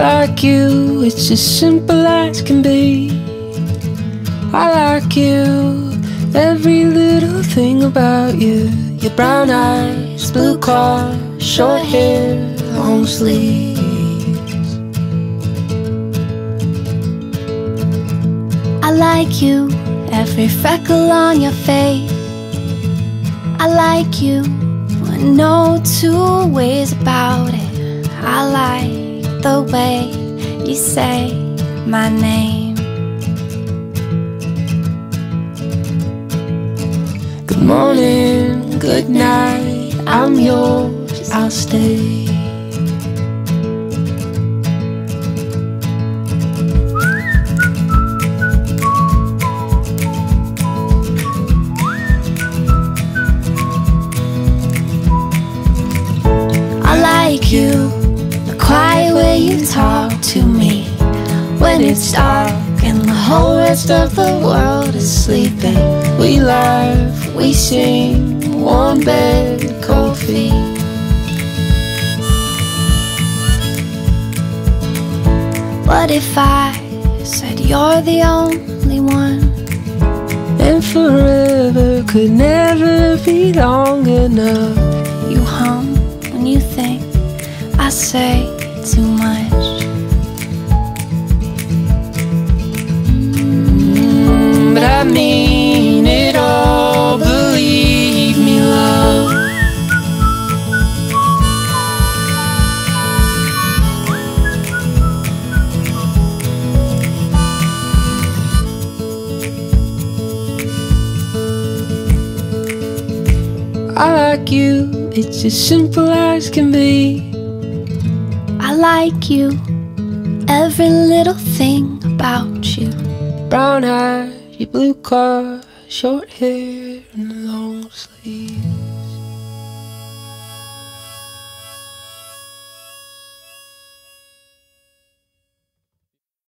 like you, it's as simple as can be. I like you, every little thing about you. Your brown eyes, blue car, short hair, long sleeves. I like you, every freckle on your face. I like you, no two ways about it. I like the way you say my name. Good morning, good night, I'm yours, I'll stay. I like you, talk to me when it's dark and the whole rest of the world is sleeping. We laugh, we sing, warm bed, cold feet. What if I said you're the only one? And forever could never be long enough. You hum when you think I say too much. Mm, But I mean it all, believe me, love. I like you, it's as simple as can be. I like you, every little thing about you. Brown eyes, your blue car, short hair, and long sleeves.